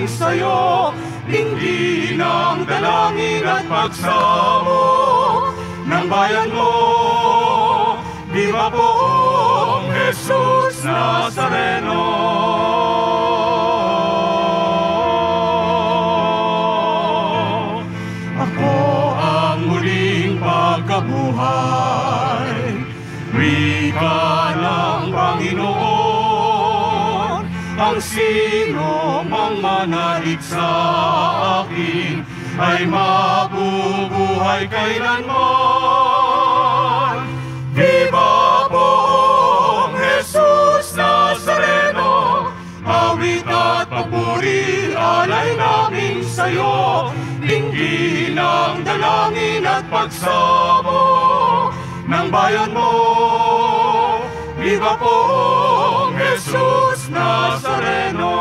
namin sa'yo, hindi ng dalangin at pagsamo ng bayan mo. Viva poong Jesus Nazareno. Ako ang muling pagkabuhay, wika ang sino mang manalig sa akin ay mabubuhay kailanman. Viva poong Jesus Nazareno, awit at papuri alay namin sa'yo, dinggin ang dalangin at pagsamo ng bayan mo. Viva poong Jesus Nazareno.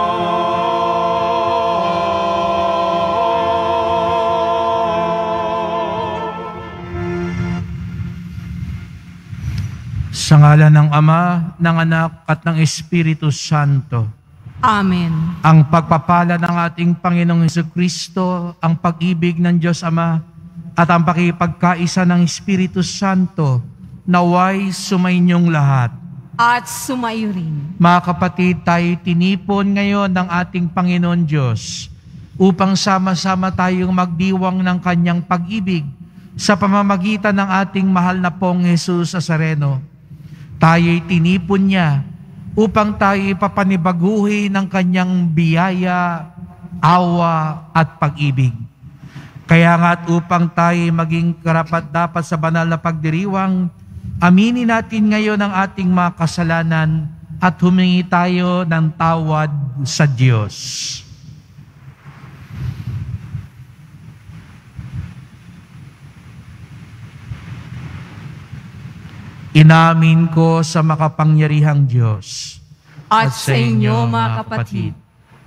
Sa ngala ng Ama, ng Anak at ng Espiritu Santo. Amen. Ang pagpapala ng ating Panginoong Heso Kristo, ang pag-ibig ng Diyos Ama, at ang pakipagkaisa ng Espiritu Santo, naway sumainyong lahat. At sumayo rin. Mga kapatid, tayo tinipon ngayon ng ating Panginoon Diyos upang sama-sama tayong magdiwang ng kanyang pag-ibig sa pamamagitan ng ating mahal na pong Jesus Nazareno. Tayo'y tinipon niya upang tayo ipapanibaguhi ng kanyang biyaya, awa at pag-ibig. Kaya nga't upang tayo maging karapat-dapat sa banal na pagdiriwang, aminin natin ngayon ang ating mga kasalanan at humingi tayo ng tawad sa Diyos. Inamin ko sa makapangyarihang Diyos At sa inyo, mga kapatid,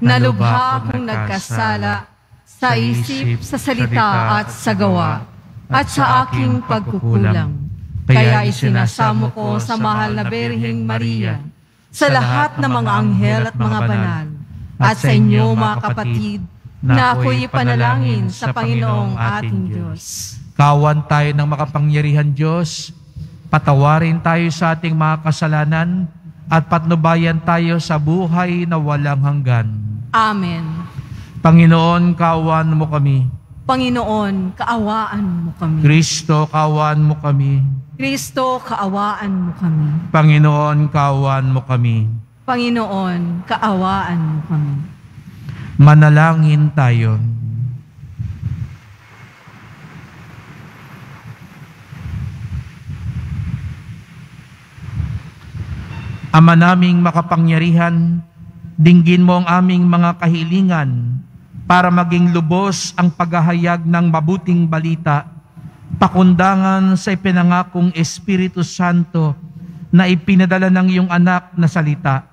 na lubha akong nagkasala sa isip, sa salita at sa gawa, at sa aking pagkukulang. Kaya isinasamo ko sa mahal na Berhing Maria, sa lahat ng mga anghel at mga banal, at sa inyo, mga kapatid, na ako'y ipanalangin sa Panginoong ating Diyos. Kawan tayo ng makapangyarihan Diyos, patawarin tayo sa ating mga kasalanan, at patnubayan tayo sa buhay na walang hanggan. Amen. Panginoon, kawan mo kami. Panginoon, kaawaan mo kami. Kristo, kawan mo kami. Kristo, kaawaan mo kami. Panginoon, kawan mo kami. Panginoon, kaawaan mo kami. Manalangin tayo. Ama naming makapangyarihan, dinggin mo ang aming mga kahilingan para maging lubos ang paghahayag ng mabuting balita, pakundangan sa ipinangakong Espiritu Santo na ipinadala ng iyong anak na salita,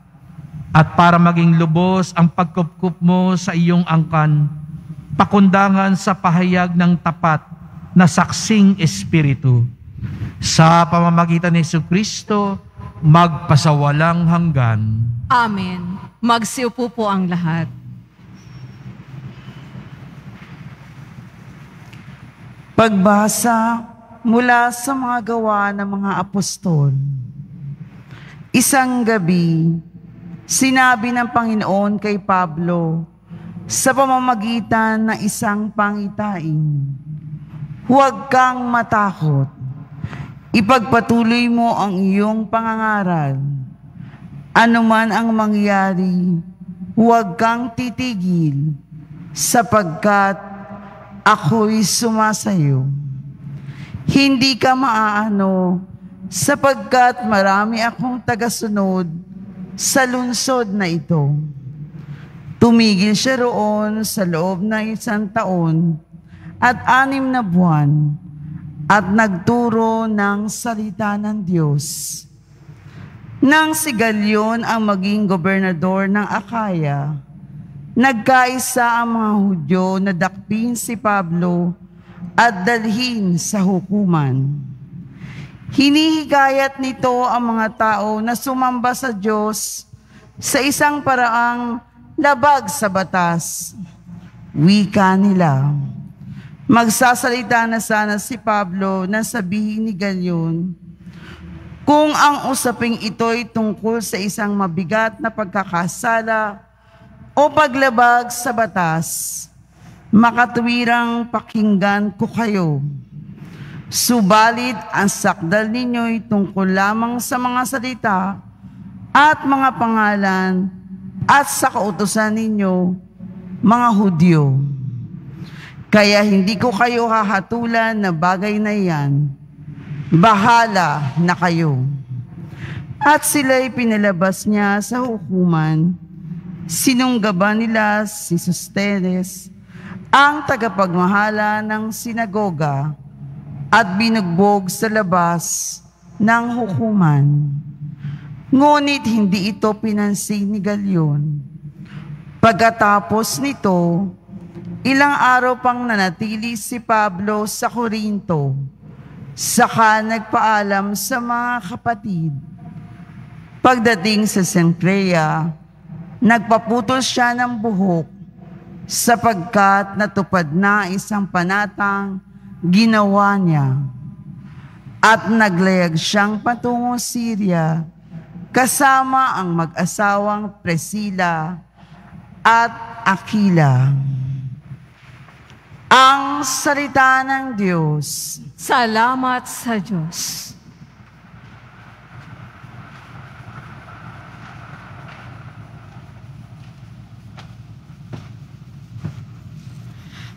at para maging lubos ang pagkupkup mo sa iyong angkan, pakundangan sa pahayag ng tapat na saksing Espiritu. Sa pamamagitan ni Yesu Kristo, magpasawalang hanggan. Amen. Magsiupo po ang lahat. Pagbasa mula sa mga gawa ng mga apostol. Isang gabi, sinabi ng Panginoon kay Pablo sa pamamagitan ng isang pangitain, Huwag kang matakot. Ipagpatuloy mo ang iyong pangangaral. Ano man ang mangyari, huwag kang titigil sapagkat ako'y sumasayo. Hindi ka maaano sapagkat marami akong tagasunod sa lunsod na ito. Tumigil siya roon sa loob ng isang taon at anim na buwan at nagturo ng salita ng Diyos. Nang si Galyon ang maging gobernador ng Akaya, nagkaisa ang mga Hudyo na dakpin si Pablo at dalhin sa hukuman. Hinihikayat nito ang mga tao na sumamba sa Diyos sa isang paraang labag sa batas. Wika nila. Magsasalita na sana si Pablo na sabihin ni Galyon, kung ang usaping ito'y tungkol sa isang mabigat na pagkakasala o paglabag sa batas, makatwirang pakinggan ko kayo. Subalit ang sakdal ninyo'y tungkol lamang sa mga salita at mga pangalan at sa kautosan ninyo, mga Hudyo. Kaya hindi ko kayo hahatulan na bagay na yan. Bahala na kayo. At sila'y pinalabas niya sa hukuman. Sinunggaban nila si Sustenes, ang tagapagmahala ng sinagoga, at binugbog sa labas ng hukuman. Ngunit hindi ito pinansin ni Galyon. Pagkatapos nito, ilang araw pang nanatili si Pablo sa Korinto. Saka nagpaalam sa mga kapatid. Pagdating sa Sencrea, nagpaputol siya ng buhok sapagkat natupad na isang panatang ginawa niya. At naglayag siyang patungo Syria kasama ang mag-asawang Priscilla at Aquila. Ang salita ng Diyos. Salamat sa Diyos.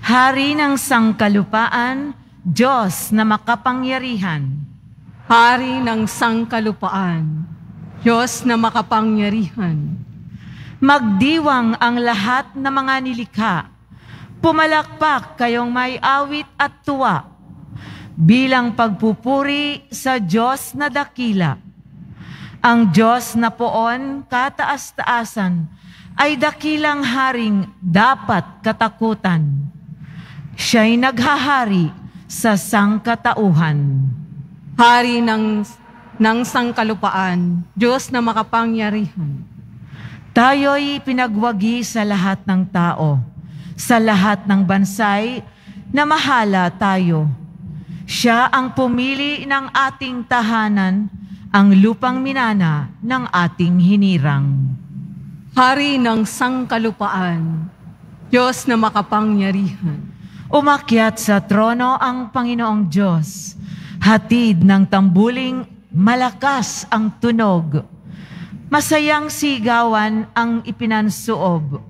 Hari ng sangkalupaan, Diyos na makapangyarihan. Hari ng sangkalupaan, Diyos na makapangyarihan. Magdiwang ang lahat ng mga nilikha. Pumalakpak kayong may awit at tuwa bilang pagpupuri sa Diyos na dakila. Ang Diyos na poon kataas-taasan ay dakilang haring dapat katakutan. Siya'y naghahari sa sangkatauhan. Hari ng, ng sangkalupaan, Diyos na makapangyarihan. Tayo'y pinagwagi sa lahat ng tao, sa lahat ng bansay na mahala tayo. Siya ang pumili ng ating tahanan, ang lupang minana ng ating hinirang. Hari ng sangkalupaan, Diyos na makapangyarihan. Umakyat sa trono ang Panginoong Diyos. Hatid ng tambuling malakas ang tunog. Masayang sigawan ang ipinansuob.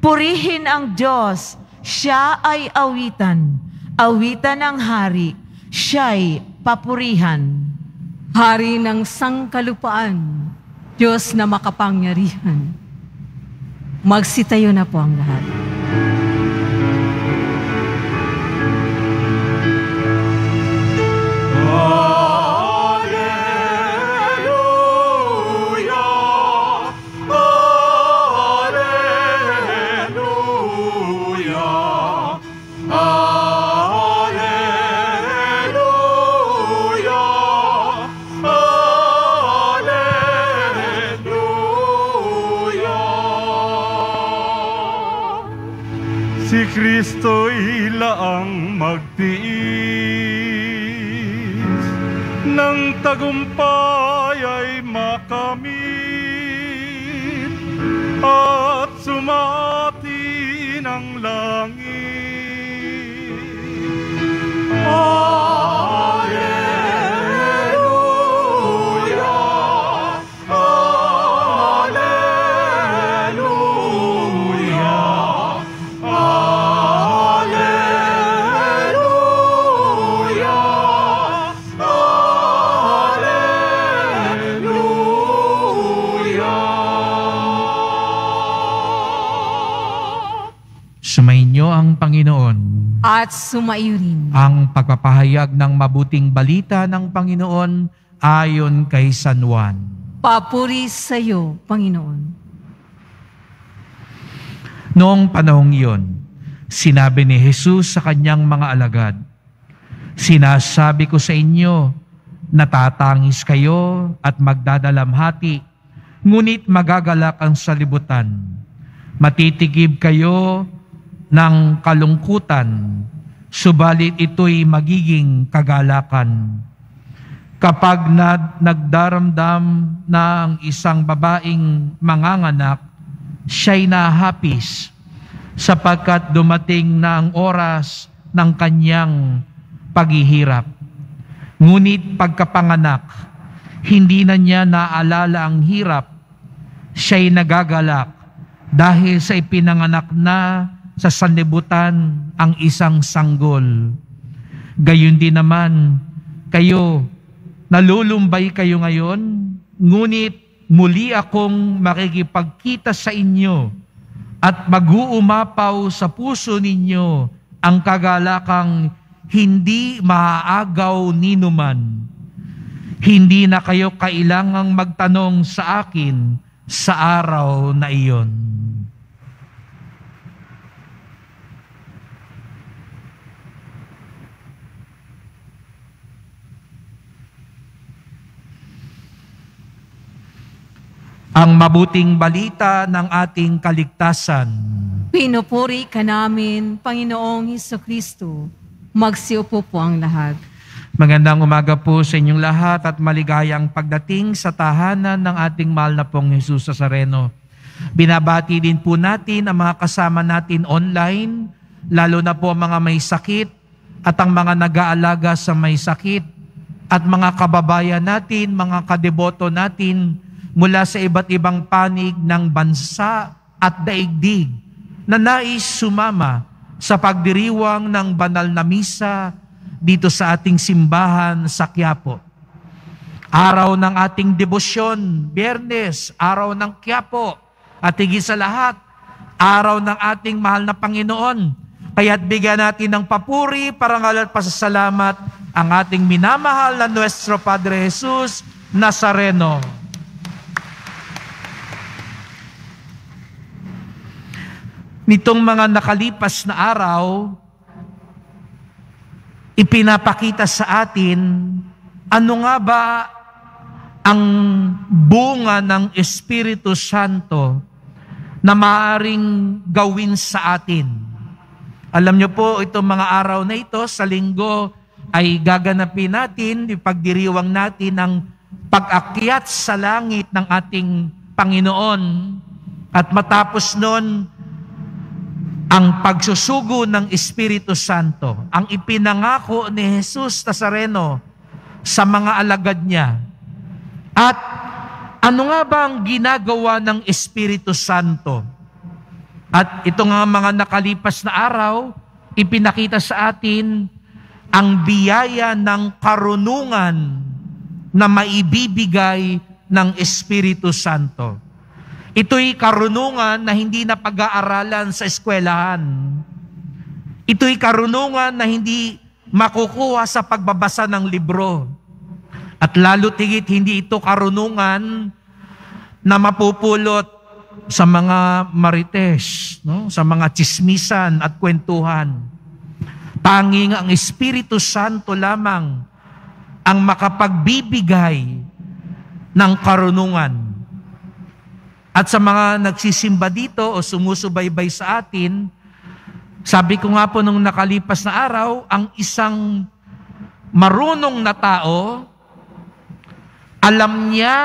Purihin ang Diyos, siya ay awitan. Awitan ng hari, siya'y papurihan. Hari ng sangkalupaan, Diyos na makapangyarihan. Magsitayo na po ang lahat. Kristo'y laang magtiis ng tagumpay ay makamit at sumati ng langit. Alleluia! At sumaiyo rin. Ang pagpapahayag ng mabuting balita ng Panginoon ayon kay San Juan. Papuri sa iyo, Panginoon. Noong panahong iyon, sinabi ni Jesus sa kanyang mga alagad, Sinasabi ko sa inyo, natatangis kayo at magdadalamhati, ngunit magagalak ang salibutan. Matitigib kayo ng kalungkutan, subalit ito'y magiging kagalakan. Kapag na, nagdaramdam na ang isang babaeng manganganak, siya'y nahapis sapagkat dumating na ang oras ng kanyang paghihirap. Ngunit pagkapanganak, hindi na niya naalala ang hirap, siya'y nagagalak dahil sa ipinanganak na sa sanlibutan ang isang sanggol. Gayon din naman, kayo, nalulumbay kayo ngayon, ngunit muli akong makikipagkita sa inyo at mag-uumapaw sa puso ninyo ang kagalakang hindi maaagaw ninuman. Hindi na kayo kailangang magtanong sa akin sa araw na iyon. Ang mabuting balita ng ating kaligtasan. Pinupuri ka namin, Panginoong Heso Kristo. Magsiupo po ang lahat. Magandang umaga po sa inyong lahat at maligayang pagdating sa tahanan ng ating mahal na pong Jesus sa Sareno. Binabati din po natin ang mga kasama natin online, lalo na po ang mga may sakit at ang mga nag-aalaga sa may sakit at mga kababayan natin, mga kadeboto natin, mula sa iba't ibang panig ng bansa at daigdig na nais sumama sa pagdiriwang ng banal na misa dito sa ating simbahan sa Quiapo. Araw ng ating debosyon, biyernes, araw ng Quiapo, at higit sa lahat, araw ng ating mahal na Panginoon. Kaya't bigyan natin ng papuri, parangal at pasasalamat ang ating minamahal na Nuestro Padre Jesus Nazareno. Nitong mga nakalipas na araw, ipinapakita sa atin ano nga ba ang bunga ng Espiritu Santo na maaring gawin sa atin. Alam niyo po, itong mga araw na ito, sa linggo, ay gaganapin natin, ipagdiriwang natin ang pag-akyat sa langit ng ating Panginoon. At matapos noon, ang pagsusugo ng Espiritu Santo, ang ipinangako ni Jesus Nazareno sa mga alagad niya. At ano nga ba ang ginagawa ng Espiritu Santo? At ito nga mga nakalipas na araw, ipinakita sa atin ang biyaya ng karunungan na maibibigay ng Espiritu Santo. Ito'y karunungan na hindi na pag-aaralan sa eskwelahan. Ito'y karunungan na hindi makukuha sa pagbabasa ng libro. At lalo tigit, hindi ito karunungan na mapupulot sa mga marites, no? sa mga chismisan at kwentuhan. Tanging ang Espiritu Santo lamang ang makapagbibigay ng karunungan at sa mga nagsisimba dito o sumusubaybay sa atin, sabi ko nga po nung nakalipas na araw, ang isang marunong na tao, alam niya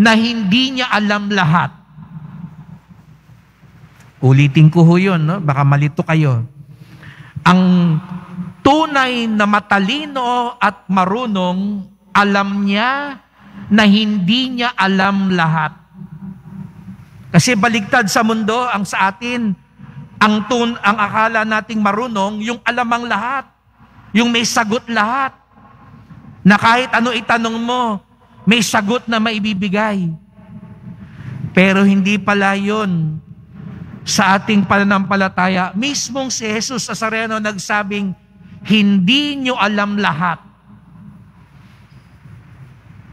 na hindi niya alam lahat. Ulitin ko ho yun, no? baka malito kayo. Ang tunay na matalino at marunong, alam niya na hindi niya alam lahat. Kasi baligtad sa mundo ang sa atin, ang tun, ang akala nating marunong, yung alamang lahat, yung may sagot lahat. Na kahit ano itanong mo, may sagot na maibibigay. Pero hindi pala yun sa ating pananampalataya. Mismong si Jesus sa Sareno nagsabing, hindi nyo alam lahat.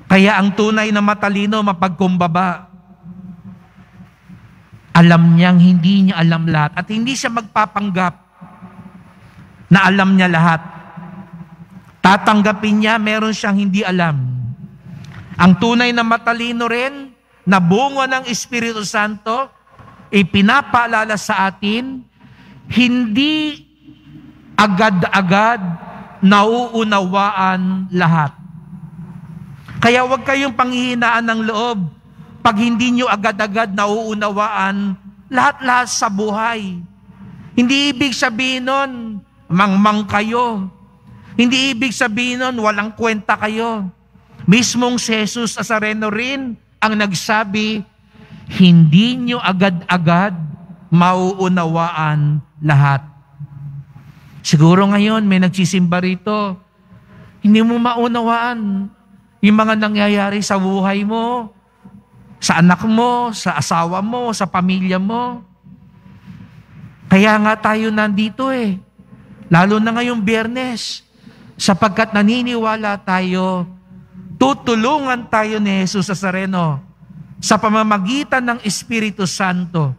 Kaya ang tunay na matalino, mapagkumbaba, alam niyang hindi niya alam lahat at hindi siya magpapanggap na alam niya lahat. Tatanggapin niya meron siyang hindi alam. Ang tunay na matalino rin na bunga ng Espiritu Santo, ipinapaalala sa atin, hindi agad-agad nauunawaan lahat. Kaya huwag kayong panghihinaan ng loob pag hindi nyo agad-agad nauunawaan lahat-lahat sa buhay. Hindi ibig sabihin nun, mangmang kayo. Hindi ibig sabihin nun, walang kwenta kayo. Mismong si Jesus Nazareno rin ang nagsabi, hindi nyo agad-agad mauunawaan lahat. Siguro ngayon may nagsisimba rito, hindi mo maunawaan yung mga nangyayari sa buhay mo, sa anak mo, sa asawa mo, sa pamilya mo. Kaya nga tayo nandito eh. Lalo na ngayong biyernes. Sapagkat naniniwala tayo, tutulungan tayo ni Jesus Nazareno sa pamamagitan ng Espiritu Santo.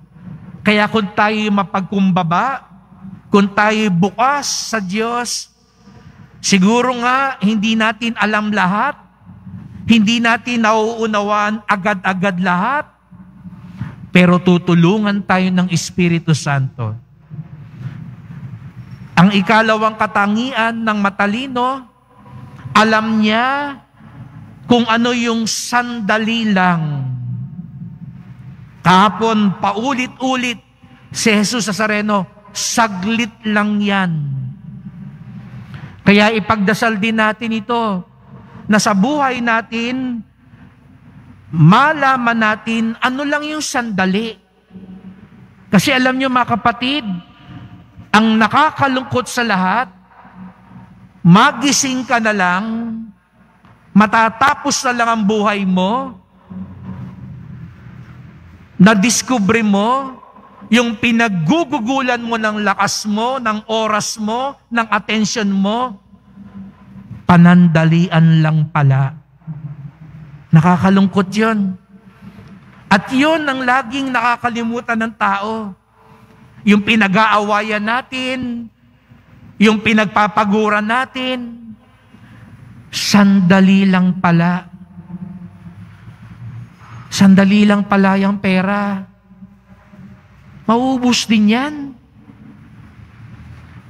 Kaya kung tayo mapagkumbaba, kung tayo bukas sa Diyos, siguro nga hindi natin alam lahat, hindi natin nauunawaan agad-agad lahat, pero tutulungan tayo ng Espiritu Santo. Ang ikalawang katangian ng matalino, alam niya kung ano yung sandali lang. Kahapon, paulit-ulit, si Jesus Nazareno, saglit lang yan. Kaya ipagdasal din natin ito, na sa buhay natin, malaman natin ano lang yung sandali. Kasi alam nyo mga kapatid, ang nakakalungkot sa lahat, magising ka na lang, matatapos na lang ang buhay mo, na-discover mo yung pinaggugugulan mo ng lakas mo, ng oras mo, ng attention mo, panandalian lang pala. Nakakalungkot yon. At yun ang laging nakakalimutan ng tao. Yung pinag-aawayan natin, yung pinagpapaguran natin, sandali lang pala. Sandali lang pala yung pera. Maubos din yan.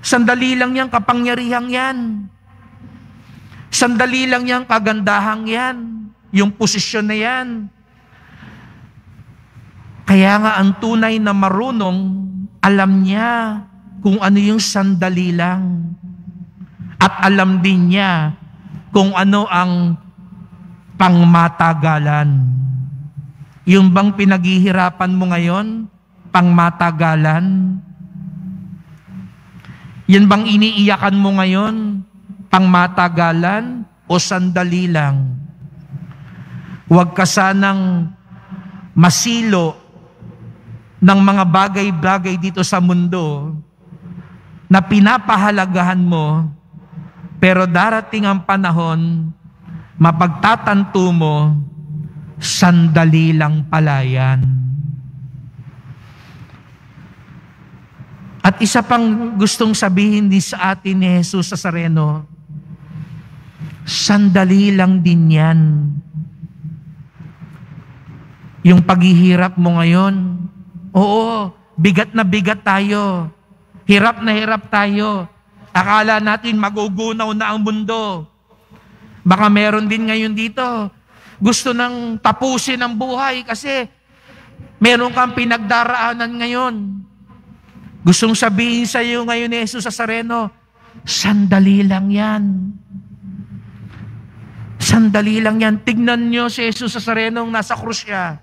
Sandali lang yan, kapangyarihang yan. Sandali lang yan, kagandahang yan. Yung posisyon na yan. Kaya nga ang tunay na marunong, alam niya kung ano yung sandali lang. At alam din niya kung ano ang pangmatagalan. Yung bang pinaghihirapan mo ngayon, pangmatagalan? Yan bang iniiyakan mo ngayon, pangmatagalan o sandali lang? Huwag ka sanang masilo ng mga bagay-bagay dito sa mundo na pinapahalagahan mo, pero darating ang panahon, mapagtatanto mo, sandali lang pala yan. At isa pang gustong sabihin din sa atin ni Jesus sa Sareno, sandali lang din yan. Yung paghihirap mo ngayon, oo, bigat na bigat tayo. Hirap na hirap tayo. Akala natin magugunaw na ang mundo. Baka meron din ngayon dito. Gusto nang tapusin ang buhay kasi meron kang pinagdaraanan ngayon. Gustong sabihin sa iyo ngayon ni Jesus sa Sareno, sandali lang yan. Sandali lang yan. Tignan nyo si Jesus sa Sarenong nasa krus siya.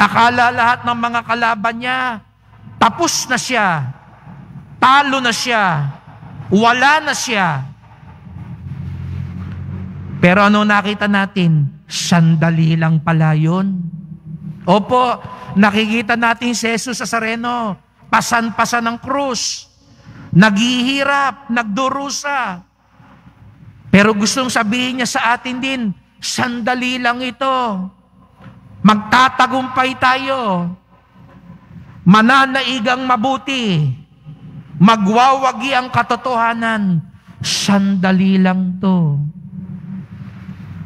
Akala lahat ng mga kalaban niya, tapos na siya. Talo na siya. Wala na siya. Pero ano nakita natin? Sandali lang pala yun. Opo, nakikita natin si Jesus sa Sareno, pasan-pasan ng krus, naghihirap, nagdurusa. Pero gustong sabihin niya sa atin din, sandali lang ito. Magtatagumpay tayo. Mananaigang mabuti. Magwawagi ang katotohanan. Sandali lang to.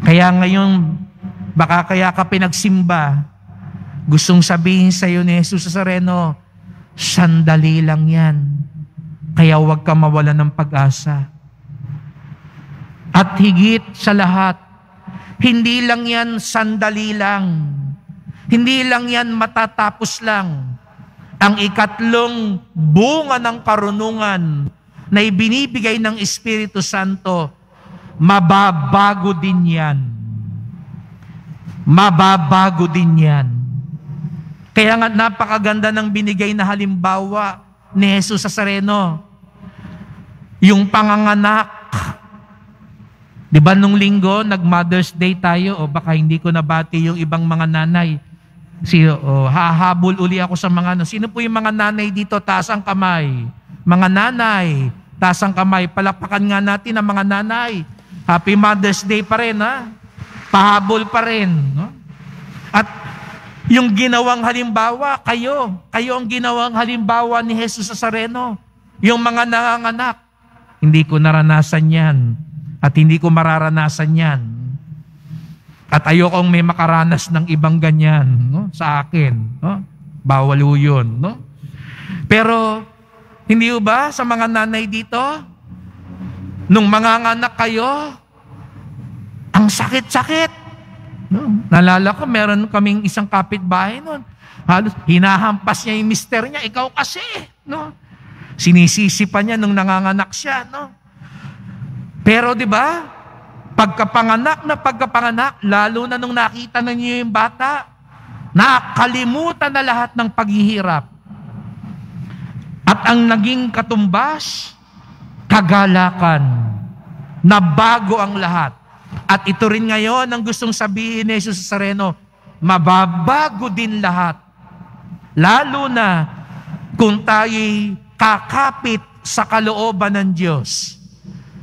Kaya ngayon, baka kaya ka pinagsimba, Gustong sabihin sa iyo ni Jesus Nazareno, sandali lang yan. Kaya huwag ka mawala ng pag-asa. At higit sa lahat, hindi lang yan sandali lang. Hindi lang yan matatapos lang. Ang ikatlong bunga ng karunungan na ibinibigay ng Espiritu Santo, mababago din yan. Mababago din yan. Kaya nga napakaganda ng binigay na halimbawa ni Jesus sa Sareno. Yung panganganak. Di ba nung linggo, nag-Mother's Day tayo, o baka hindi ko nabati yung ibang mga nanay. Si, oh, hahabol uli ako sa mga, ano. sino po yung mga nanay dito? Taas ang kamay. Mga nanay, taas ang kamay. Palakpakan nga natin ang mga nanay. Happy Mother's Day pa rin, ha? Pahabol pa rin. No? At yung ginawang halimbawa, kayo. Kayo ang ginawang halimbawa ni Jesus Nazareno. Yung mga nanganganak. Hindi ko naranasan yan. At hindi ko mararanasan yan. At ayokong may makaranas ng ibang ganyan no? sa akin. No? Bawal ho yun. No? Pero, hindi ba sa mga nanay dito? Nung mga anak kayo, ang sakit-sakit. No? Nalala ko, meron kaming isang kapitbahay noon. Halos hinahampas niya yung mister niya, ikaw kasi. No? Sinisisi pa niya nung nanganganak siya. No? Pero di ba, pagkapanganak na pagkapanganak, lalo na nung nakita na niyo yung bata, nakalimutan na lahat ng paghihirap. At ang naging katumbas, kagalakan, na bago ang lahat. At ito rin ngayon ang gustong sabihin ni Jesus Sareno, mababago din lahat. Lalo na kung tayo'y kakapit sa kalooban ng Diyos.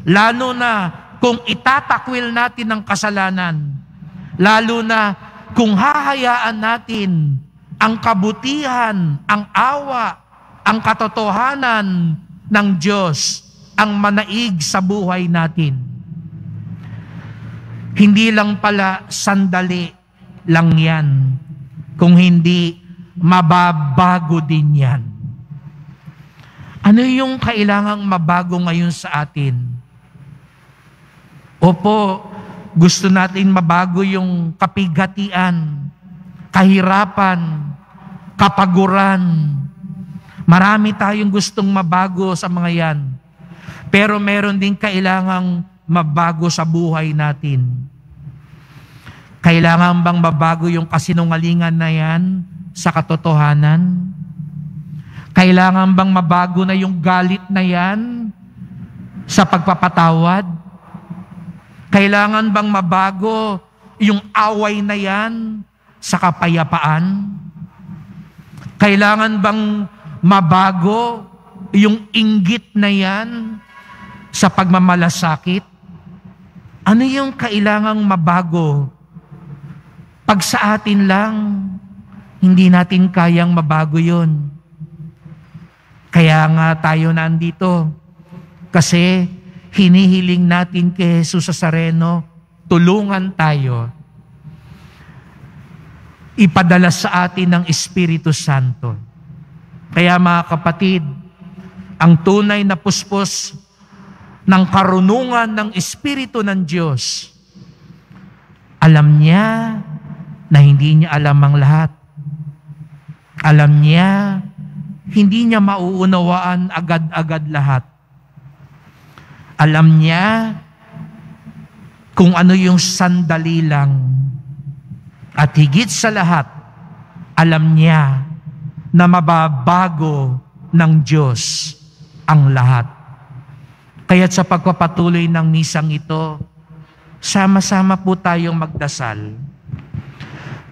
Lalo na kung itatakwil natin ang kasalanan. Lalo na kung hahayaan natin ang kabutihan, ang awa, ang katotohanan ng Diyos ang manaig sa buhay natin. Hindi lang pala sandali lang yan, kung hindi mababago din yan. Ano yung kailangang mabago ngayon sa atin? Opo, gusto natin mabago yung kapigatian, kahirapan, kapaguran. Marami tayong gustong mabago sa mga yan. Pero meron din kailangang mabago sa buhay natin. Kailangan bang mabago yung kasinungalingan na yan sa katotohanan? Kailangan bang mabago na yung galit na yan sa pagpapatawad? Kailangan bang mabago yung away na yan sa kapayapaan? Kailangan bang mabago yung inggit na yan sa pagmamalasakit? Ano yung kailangang mabago? Pag sa atin lang, hindi natin kayang mabago yon. Kaya nga tayo nandito. Kasi hinihiling natin kay Jesus sa Sareno, tulungan tayo. Ipadala sa atin ng Espiritu Santo. Kaya mga kapatid, ang tunay na puspos ng karunungan ng Espiritu ng Diyos, alam niya na hindi niya alam ang lahat. Alam niya, hindi niya mauunawaan agad-agad lahat. Alam niya kung ano yung sandali lang. At higit sa lahat, alam niya na mababago ng Diyos ang lahat. Kaya't sa pagpapatuloy ng misang ito, sama-sama po tayong magdasal.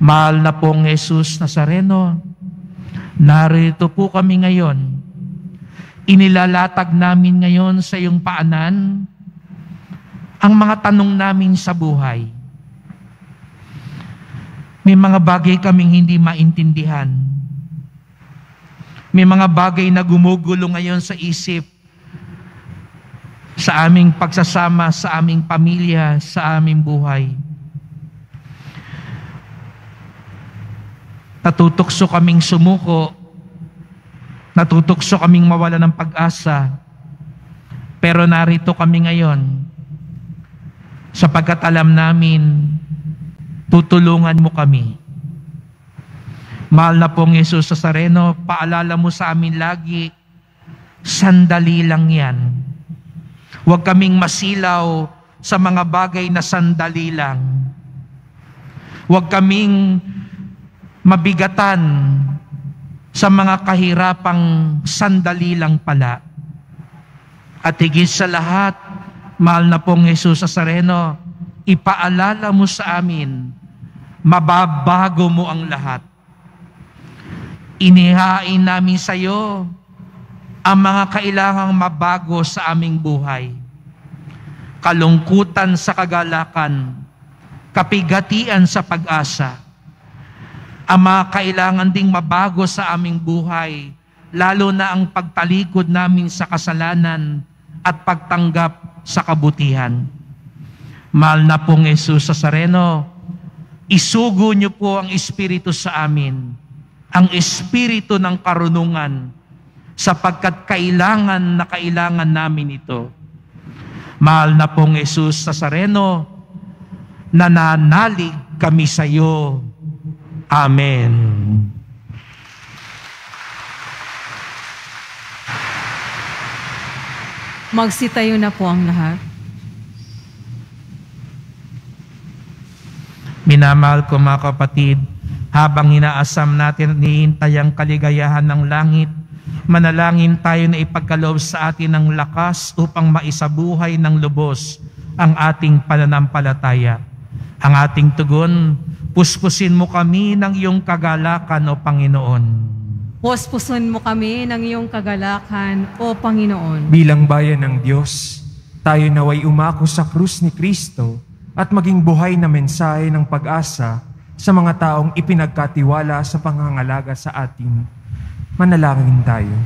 Mahal na pong Jesus Nazareno, narito po kami ngayon. Inilalatag namin ngayon sa iyong paanan ang mga tanong namin sa buhay. May mga bagay kaming hindi maintindihan. May mga bagay na gumugulo ngayon sa isip, sa aming pagsasama, sa aming pamilya, sa aming buhay. Natutokso kaming sumuko. Natutokso kaming mawala ng pag-asa. Pero narito kami ngayon sapagkat alam namin tutulungan mo kami. Mahal na pong Yesus sa Sareno, paalala mo sa amin lagi, sandali lang yan. Huwag kaming masilaw sa mga bagay na sandali lang. Huwag kaming mabigatan sa mga kahirapang sandali lang pala. At higit sa lahat, mahal na pong Jesus sa Sareno, ipaalala mo sa amin, mababago mo ang lahat. Inihain namin sa iyo ang mga kailangang mabago sa aming buhay. Kalungkutan sa kagalakan, kapigatian sa pag-asa. Ang mga kailangan ding mabago sa aming buhay, lalo na ang pagtalikod namin sa kasalanan at pagtanggap sa kabutihan. Mahal na pong Jesus sa Sareno, isugo niyo po ang Espiritu sa amin ang espiritu ng karunungan sapagkat kailangan na kailangan namin ito. Mahal na pong Jesus sa Sareno, nananalig kami sa iyo. Amen. Magsitayo na po ang lahat. Minamahal ko mga kapatid, habang inaasam natin at nihintay ang kaligayahan ng langit, manalangin tayo na ipagkaloob sa atin ng lakas upang maisabuhay ng lubos ang ating pananampalataya. Ang ating tugon, puspusin mo kami ng iyong kagalakan o Panginoon. Puspusin mo kami ng iyong kagalakan, O Panginoon. Bilang bayan ng Diyos, tayo naway umako sa krus ni Kristo at maging buhay na mensahe ng pag-asa sa mga taong ipinagkatiwala sa pangangalaga sa atin. Manalangin tayo.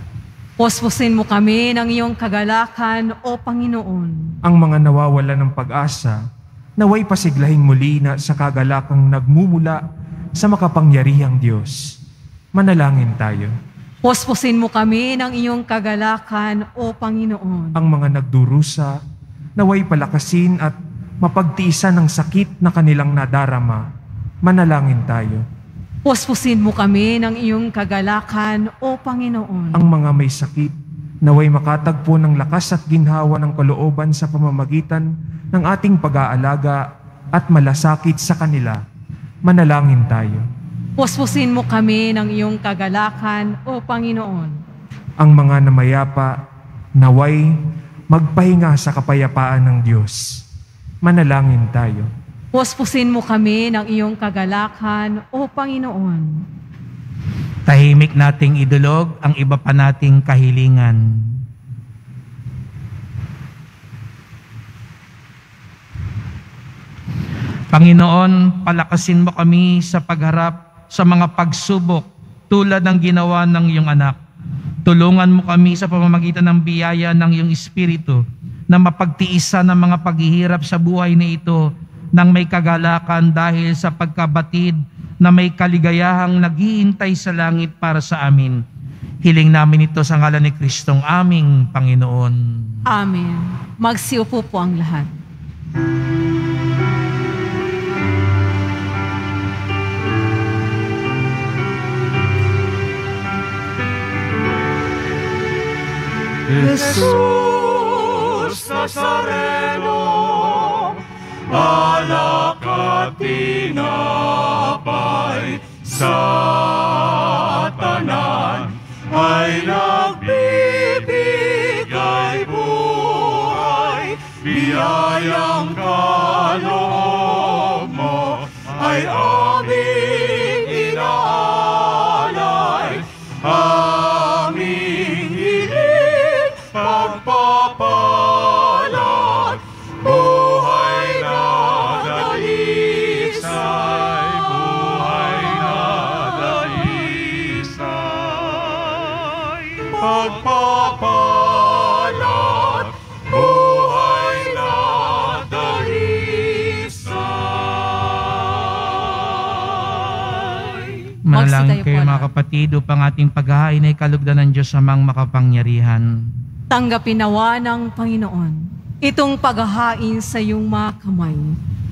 Puspusin mo kami ng iyong kagalakan, O Panginoon. Ang mga nawawala ng pag-asa, naway pasiglahin muli na sa kagalakang nagmumula sa makapangyarihang Diyos. Manalangin tayo. Puspusin mo kami ng iyong kagalakan, O Panginoon. Ang mga nagdurusa, naway palakasin at mapagtiisan ng sakit na kanilang nadarama. Manalangin tayo. Puspusin mo kami ng iyong kagalakan, O Panginoon. Ang mga may sakit, naway makatagpo ng lakas at ginhawa ng kalooban sa pamamagitan ng ating pag-aalaga at malasakit sa kanila. Manalangin tayo. Puspusin mo kami ng iyong kagalakan, O Panginoon. Ang mga namayapa, naway magpahinga sa kapayapaan ng Diyos. Manalangin tayo. Puspusin mo kami ng iyong kagalakan, O Panginoon. Tahimik nating idulog ang iba pa nating kahilingan. Panginoon, palakasin mo kami sa pagharap sa mga pagsubok tulad ng ginawa ng iyong anak. Tulungan mo kami sa pamamagitan ng biyaya ng iyong Espiritu na mapagtiisan ng mga paghihirap sa buhay na ito ng may kagalakan dahil sa pagkabatid na may kaligayahang naghihintay sa langit para sa amin. Hiling namin ito sa ngalan ni Kristong aming Panginoon. Amen. Magsiupo po ang lahat. Jesus Nazareno, anak at tinapay sa tanan ay nagbibigay buhay, biyayang kaloob mo ay aming inaalay. Aming Manalangin kayo po mga kapatid upang ating paghahain ay kalugdan ng Diyos amang makapangyarihan. Tanggapin nawa ng Panginoon itong paghahain sa iyong mga kamay,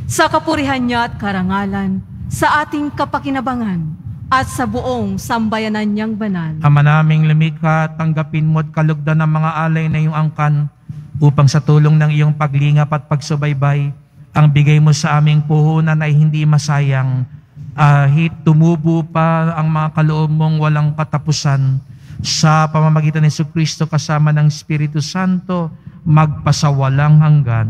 sa kapurihan niya at karangalan, sa ating kapakinabangan, at sa buong sambayanan niyang banal. Ama naming lumikha, tanggapin mo at kalugdan ng mga alay na iyong angkan upang sa tulong ng iyong paglingap at pagsubaybay, ang bigay mo sa aming puhunan ay hindi masayang. Ahit tumubo pa ang mga kaloob mong walang katapusan sa pamamagitan ni Kristo kasama ng Espiritu Santo magpasawalang hanggan.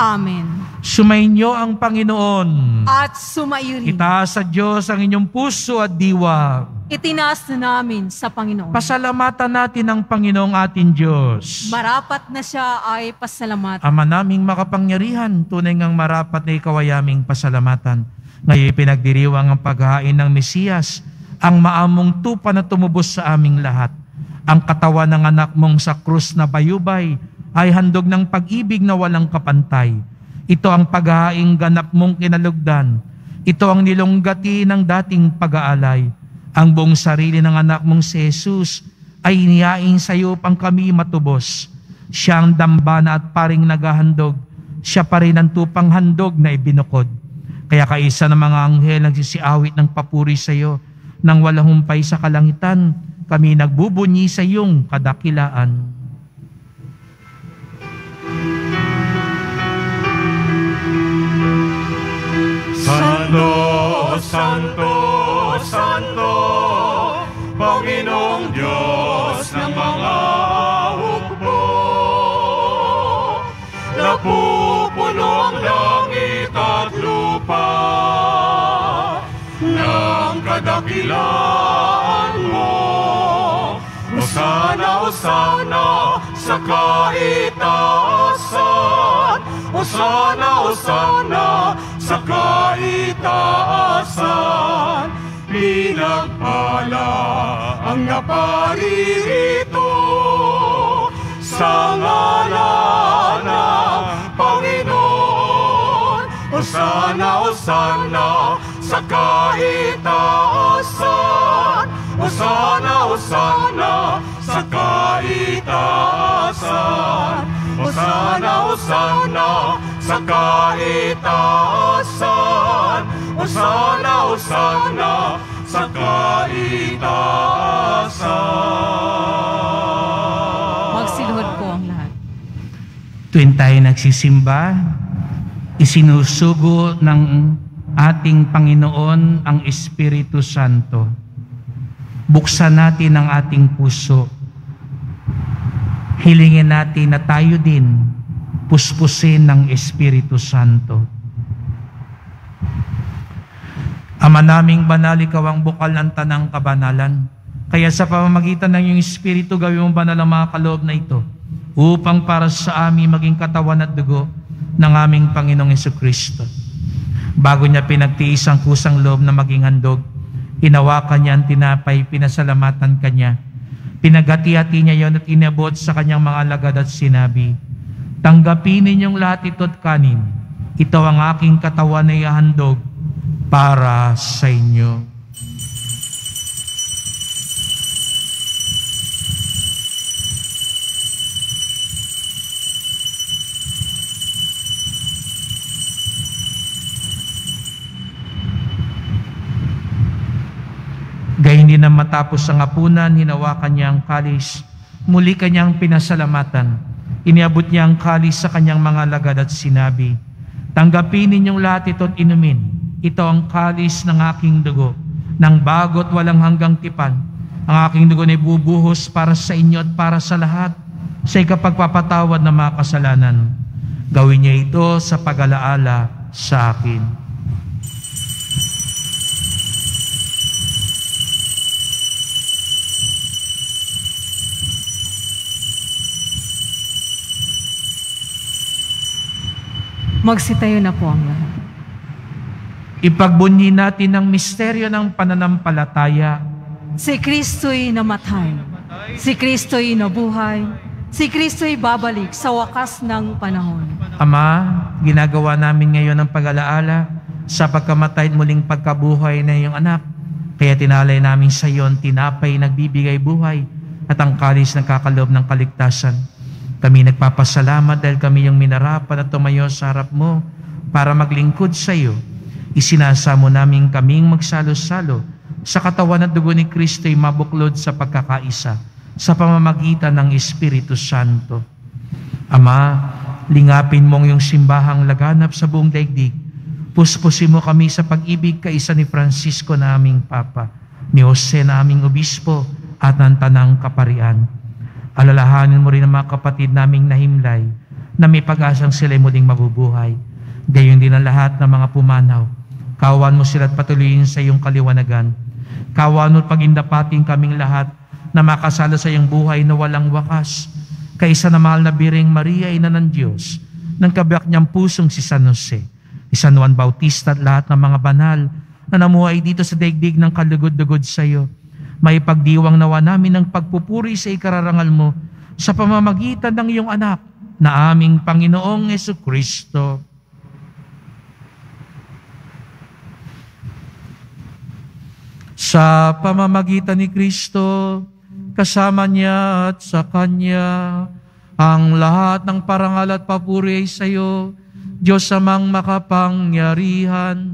Amen. Sumainyo ang Panginoon. At sumairi, Itaas sa Diyos ang inyong puso at diwa. itinaas na namin sa Panginoon. Pasalamatan natin ang Panginoong ating Diyos. Marapat na siya ay pasalamat. Ama naming makapangyarihan, tunay ngang marapat na ikaw ay aming pasalamatan. Ngayon pinagdiriwang ang paghahain ng Mesiyas, ang maamong tupa na tumubos sa aming lahat. Ang katawan ng anak mong sa krus na bayubay ay handog ng pag-ibig na walang kapantay. Ito ang paghahaing ganap mong kinalugdan. Ito ang nilunggati ng dating pag-aalay. Ang buong sarili ng anak mong si Jesus ay inihaing sa iyo pang kami matubos. Siya ang dambana at paring naghahandog. Siya pa rin ang tupang handog na ibinukod. Kaya kaisa ng mga anghel nagsisiawit ng papuri sa iyo. Nang walang humpay sa kalangitan, kami nagbubunyi sa iyong kadakilaan. Santo, Santo, Santo, Panginoong Diyos ng mga hukbo. Napupuno ng kadakilaan mo. Osana, Osana sa kaitaasan. Osana, Osana sa kaitaasan. Pinagpala ang naparirito sa ngalan ng Panginoon. Osana, Osana sa kaitaasan. Osana, Osana sa kaitaasan. Osana, Osana sa kaitaasan. Osana, Osana sa kaitaasan. Magsiluhod po ang lahat. Tuwing tayo nagsisimba, isinusugo ng ating Panginoon ang Espiritu Santo. Buksan natin ang ating puso. Hilingin natin na tayo din puspusin ng Espiritu Santo. Ama naming banal, ikaw ang bukal ng tanang kabanalan. Kaya sa pamamagitan ng iyong Espiritu, gawin mo banal ang mga kaloob na ito upang para sa amin maging katawan at dugo ng aming Panginoong Kristo. Bago niya pinagtiis ang kusang loob na maging handog, hinawakan niya ang tinapay, pinasalamatan kanya. Pinagati-hati niya yon at inabot sa kanyang mga lagad at sinabi, Tanggapin ninyong lahat ito at kanin. Ito ang aking katawan na ihahandog para sa inyo. Gayun din na matapos ang hapunan, hinawakan niya ang kalis. Muli kanyang pinasalamatan. Iniabot niya ang kalis sa kanyang mga lagad at sinabi, Tanggapin ninyong lahat ito inumin. Ito ang kalis ng aking dugo, ng bagot walang hanggang tipan. Ang aking dugo na bubuhos para sa inyo at para sa lahat sa ikapagpapatawad ng mga kasalanan. Gawin niya ito sa pag-alaala sa akin. Magsitayo na po ang lahat. Ipagbunyi natin ang misteryo ng pananampalataya. Si Kristo'y namatay. Si Kristo'y nabuhay. Si Kristo'y babalik sa wakas ng panahon. Ama, ginagawa namin ngayon ang pag-alaala sa pagkamatay at muling pagkabuhay na iyong anak. Kaya tinalay namin sa iyo ang tinapay nagbibigay buhay at ang kalis ng kakaloob ng kaligtasan. Kami nagpapasalamat dahil kami yung minarapan at tumayo sa harap mo para maglingkod sa iyo. Isinasamo namin kaming magsalo-salo sa katawan at dugo ni Kristo ay mabuklod sa pagkakaisa sa pamamagitan ng Espiritu Santo. Ama, lingapin mong yung simbahang laganap sa buong daigdig. Puspusin mo kami sa pag-ibig kaisa ni Francisco na aming Papa, ni Jose na aming Obispo, at ng Tanang Kaparian. Alalahanin mo rin ang mga kapatid naming nahimlay na may pag-asang sila muling mabubuhay. Gayon din ang lahat ng mga pumanaw. Kawan mo sila at patuloyin sa iyong kaliwanagan. Kawan mo at pagindapating kaming lahat na makasala sa iyong buhay na walang wakas. Kaisa na mahal na biring Maria, ina ng Diyos, ng kabiyak niyang pusong si San Jose, ni San Juan Bautista at lahat ng mga banal na namuhay dito sa daigdig ng kalugod-lugod sa iyo. May pagdiwang nawa namin ng pagpupuri sa ikararangal mo sa pamamagitan ng iyong anak na aming Panginoong Yesu Kristo. Sa pamamagitan ni Kristo, kasama niya at sa Kanya, ang lahat ng parangal at papuri ay sa iyo, Diyos amang makapangyarihan,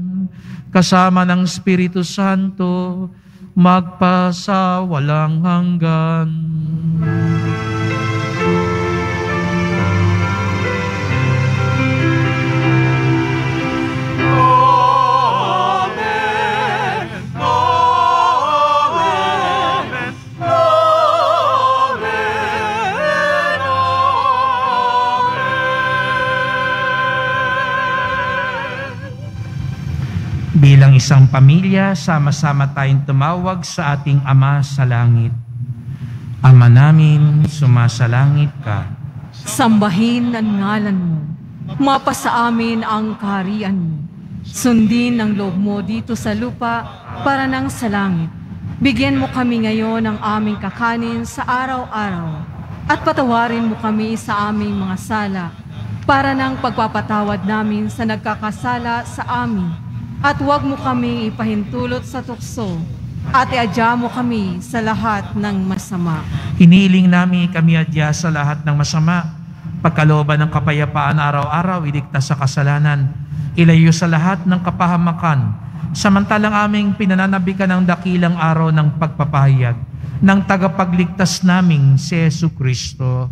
kasama ng Espiritu Santo, magpasa walang hanggan. Bilang isang pamilya, sama-sama tayong tumawag sa ating Ama sa Langit. Ama namin, sumasalangit ka. Sambahin ang ngalan mo. Mapasa amin ang kaharian mo. Sundin ang loob mo dito sa lupa para nang sa langit. Bigyan mo kami ngayon ng aming kakanin sa araw-araw. At patawarin mo kami sa aming mga sala para nang pagpapatawad namin sa nagkakasala sa amin. At huwag mo kami ipahintulot sa tukso at iadya mo kami sa lahat ng masama. Hiniling namin kami adya sa lahat ng masama. Pagkalooban ng kapayapaan araw-araw, iligtas sa kasalanan. Ilayo sa lahat ng kapahamakan. Samantalang aming pinananabikan ng dakilang araw ng pagpapahayag ng tagapagligtas naming si Yesu Kristo.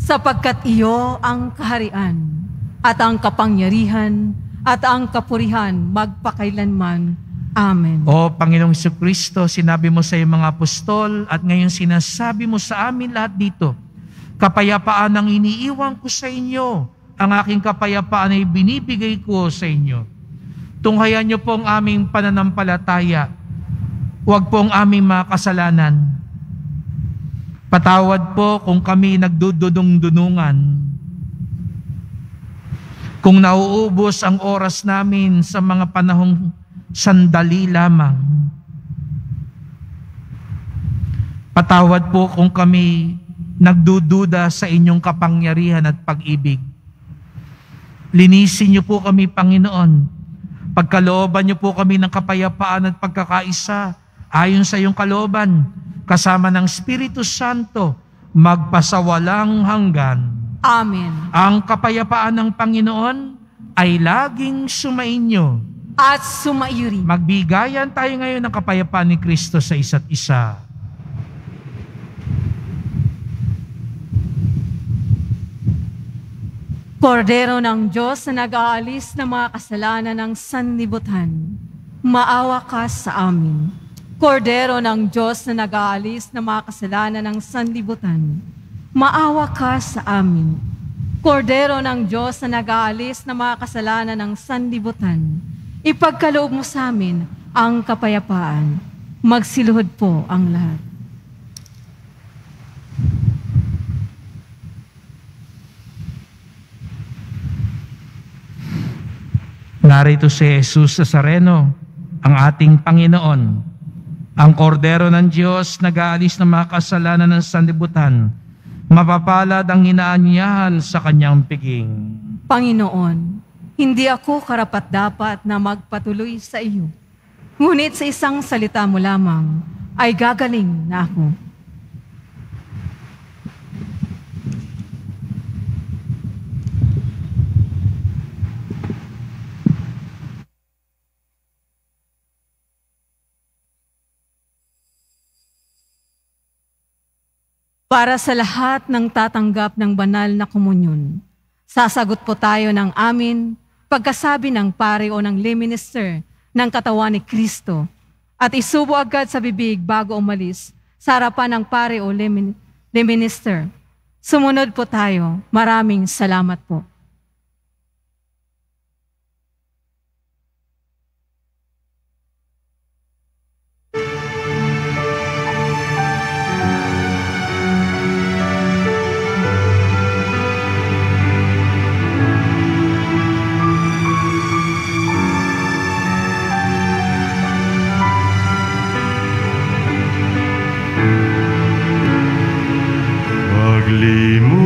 sapagkat iyo ang kaharian at ang kapangyarihan at ang kapurihan magpakailanman. Amen. O Panginoong Kristo, sinabi mo sa iyong mga apostol at ngayon sinasabi mo sa amin lahat dito, kapayapaan ang iniiwan ko sa inyo. Ang aking kapayapaan ay binibigay ko sa inyo. Tunghayan niyo po ang aming pananampalataya. Huwag po ang aming mga kasalanan. Patawad po kung kami nagdududong-dunungan. Kung nauubos ang oras namin sa mga panahong sandali lamang. Patawad po kung kami nagdududa sa inyong kapangyarihan at pag-ibig. Linisin niyo po kami, Panginoon. Pagkalooban niyo po kami ng kapayapaan at pagkakaisa ayon sa iyong kalooban, kasama ng Espiritu Santo, magpasawalang hanggan. Amen. Ang kapayapaan ng Panginoon ay laging sumainyo. At sumairi. Magbigayan tayo ngayon ng kapayapaan ni Kristo sa isa't isa. Kordero ng Diyos na nag-aalis ng mga kasalanan ng sanlibutan, maawa ka sa amin. Kordero ng Diyos na nag-aalis ng mga kasalanan ng sanlibutan, maawa ka sa amin. Kordero ng Diyos na nag-aalis ng mga kasalanan ng sanlibutan, ipagkaloob mo sa amin ang kapayapaan. Magsiluhod po ang lahat. Narito si Jesus Nazareno, ang ating Panginoon, ang kordero ng Diyos nag-aalis ng mga kasalanan ng sanlibutan. Mapapalad ang inaanyahan sa kanyang piging. Panginoon, hindi ako karapat-dapat na magpatuloy sa iyo. Ngunit sa isang salita mo lamang ay gagaling na ako. Para sa lahat ng tatanggap ng banal na komunyon, sasagot po tayo ng amin pagkasabi ng pare o ng lay minister ng katawan ni Kristo at isubo agad sa bibig bago umalis sa harapan ng pare o lay minister. Sumunod po tayo. Maraming salamat po. les mots.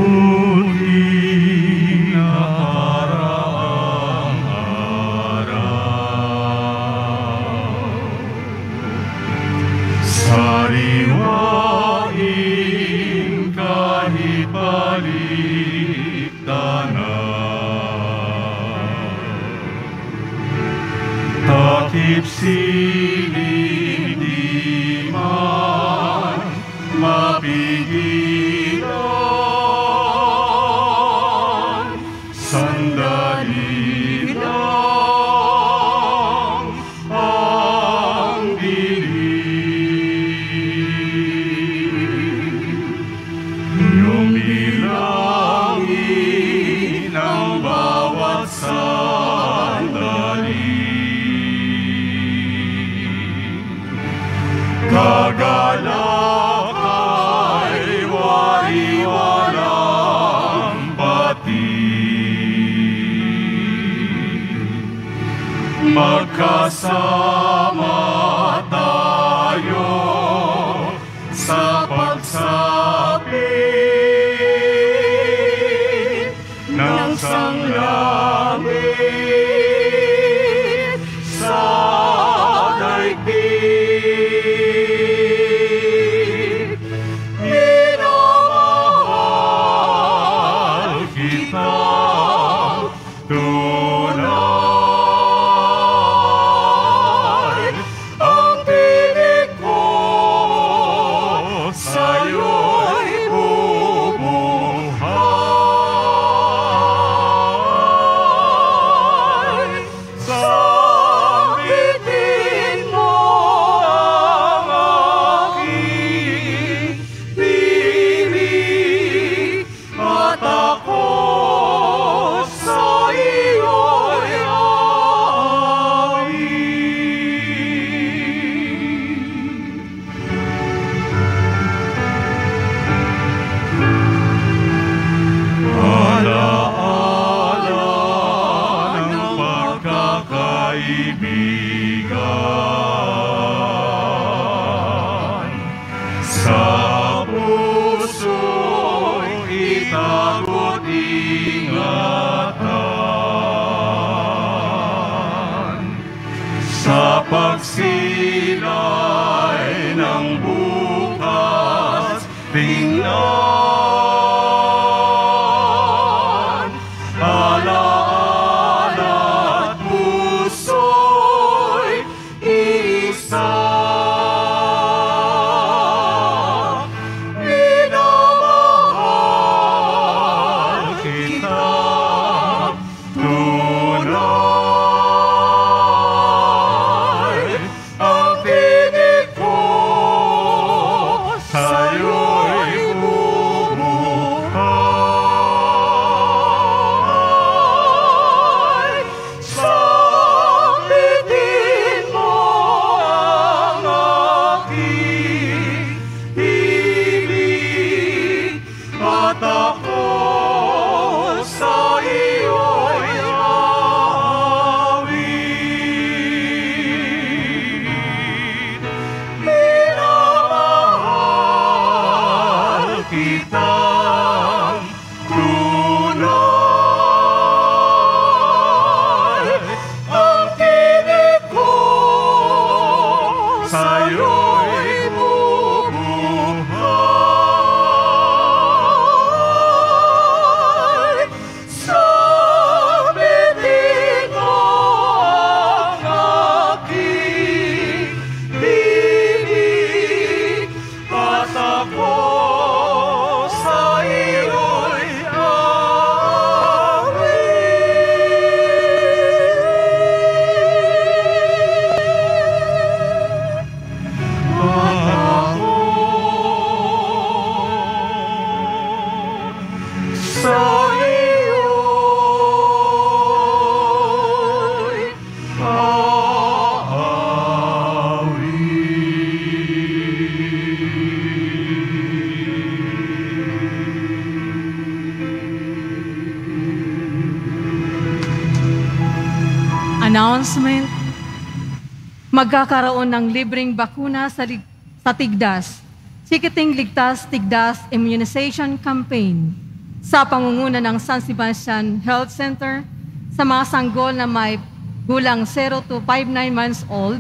Magkakaroon ng libreng bakuna sa, lig- sa Tigdas, Sikiting Ligtas Tigdas Immunization Campaign sa pangunguna ng San Sebastian Health Center sa mga sanggol na may gulang 0 to 59 months old.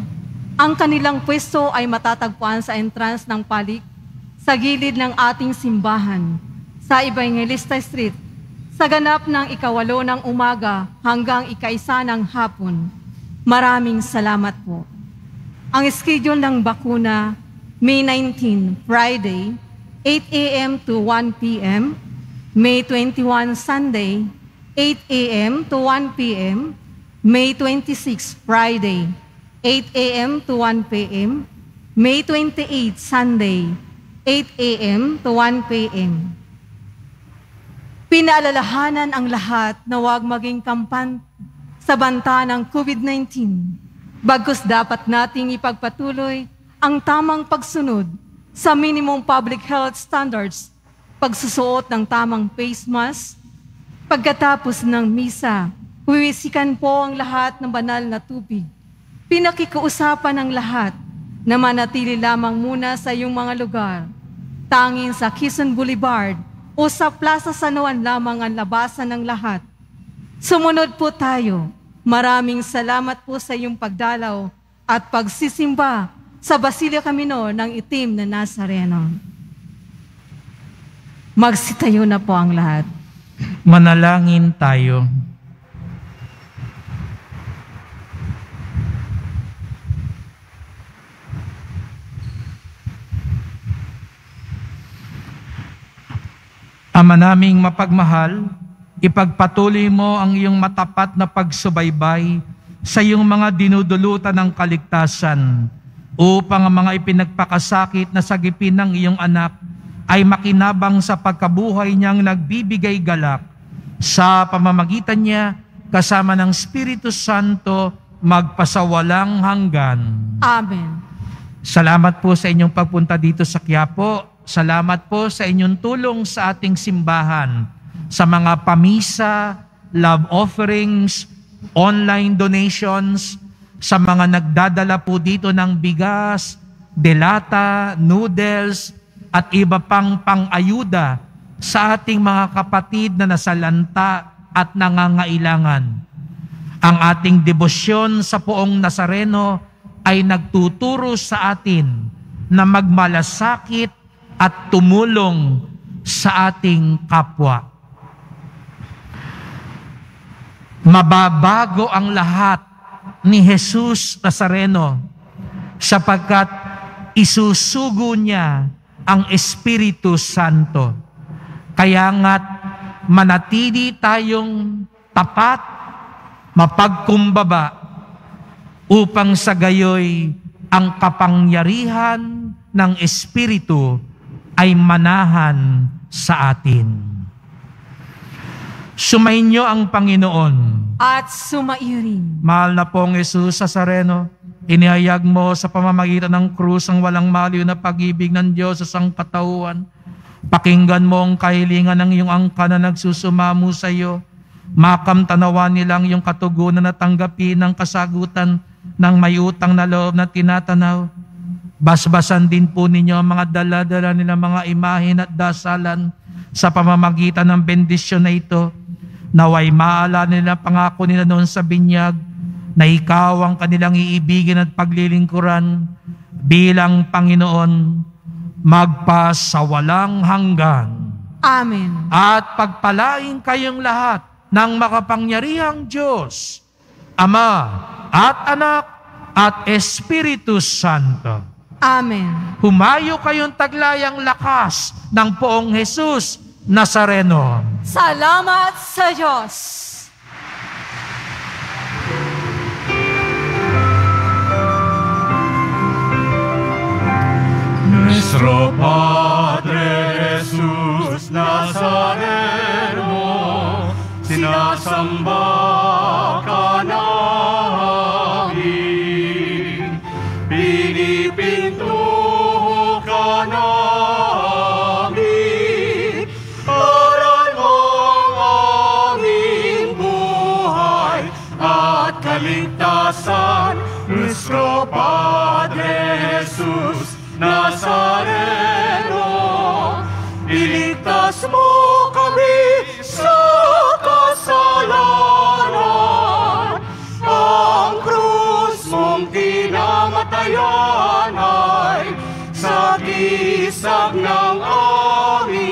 Ang kanilang pwesto ay matatagpuan sa entrance ng palik sa gilid ng ating simbahan sa Evangelista Street sa ganap ng ikawalo ng umaga hanggang ikaisa ng hapon. Maraming salamat po. Ang schedule ng bakuna, May 19, Friday, 8 a.m. to 1 p.m. May 21, Sunday, 8 a.m. to 1 p.m. May 26, Friday, 8 a.m. to 1 p.m. May 28, Sunday, 8 a.m. to 1 p.m. Pinaalalahanan ang lahat na huwag maging kampan sa banta ng COVID-19. Bagkus dapat nating ipagpatuloy ang tamang pagsunod sa minimum public health standards, pagsusuot ng tamang face mask, pagkatapos ng misa, huwisikan po ang lahat ng banal na tubig. Pinakikiusapan ng lahat na manatili lamang muna sa iyong mga lugar. Tanging sa Quezon Boulevard o sa Plaza San Juan lamang ang labasan ng lahat. Sumunod po tayo. Maraming salamat po sa iyong pagdalaw at pagsisimba sa Basilika Minor ng itim na Nazareno. Magsitayo na po ang lahat. Manalangin tayo. Ama naming mapagmahal, ipagpatuloy mo ang iyong matapat na pagsubaybay sa iyong mga dinudulutan ng kaligtasan upang ang mga ipinagpakasakit na sagipin ng iyong anak ay makinabang sa pagkabuhay niyang nagbibigay galak sa pamamagitan niya kasama ng Espiritu Santo magpasawalang hanggan. Amen. Salamat po sa inyong pagpunta dito sa Quiapo. Salamat po sa inyong tulong sa ating simbahan, sa mga pamisa, love offerings, online donations, sa mga nagdadala po dito ng bigas, delata, noodles, at iba pang pang-ayuda sa ating mga kapatid na nasalanta at nangangailangan. Ang ating debosyon sa poong Nazareno ay nagtuturo sa atin na magmalasakit at tumulong sa ating kapwa. Mababago ang lahat ni Jesus Nazareno sapagkat isusugo niya ang Espiritu Santo. Kaya nga't manatili tayong tapat, mapagkumbaba, upang sa gayoy ang kapangyarihan ng Espiritu ay manahan sa atin. Sumainyo ang Panginoon. At sumaiyo rin. Mahal na pong Jesus Nazareno, inihayag mo sa pamamagitan ng krus ang walang maliw na pag-ibig ng Diyos sa sangkatauhan. Pakinggan mo ang kahilingan ng iyong angka na nagsusumamo sa iyo. Makamtanawan nilang iyong katugunan na tanggapin ang kasagutan ng may utang na loob na tinatanaw. Basbasan din po ninyo ang mga dala-dala nilang mga imahin at dasalan sa pamamagitan ng bendisyon na ito. Naway maala nila pangako nila noon sa binyag na ikaw ang kanilang iibigin at paglilingkuran bilang Panginoon magpasawalang hanggan. Amen. At pagpalain kayong lahat ng makapangyarihang Diyos, Ama at Anak at Espiritu Santo. Amen. Humayo kayong taglayang lakas ng poong Jesus Nazareno. Salamat sa Diyos. Nuestro Padre Jesús Nazareno, sinasamba ka nuestro Padre Jesus Nazareno. Iligtas mo kami sa kasalanan. Ang krus mong tinamatayan ay sa gisag ng aming.